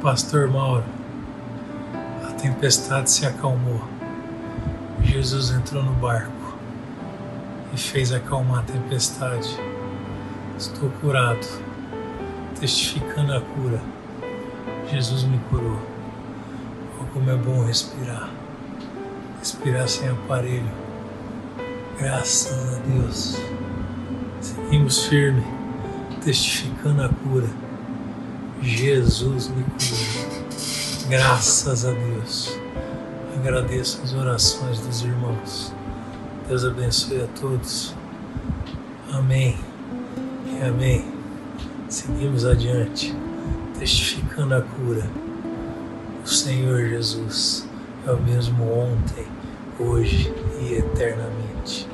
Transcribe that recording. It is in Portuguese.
Pastor Mauro, a tempestade se acalmou. Jesus entrou no barco e fez acalmar a tempestade. Estou curado, testificando a cura. Jesus me curou. Oh, como é bom respirar. Respirar sem aparelho. Graças a Deus. Seguimos firme, testificando a cura. Jesus me curou. Graças a Deus. Agradeço as orações dos irmãos. Deus abençoe a todos. Amém. E amém. Seguimos adiante, testificando a cura. O Senhor Jesus é o mesmo ontem, hoje e eternamente.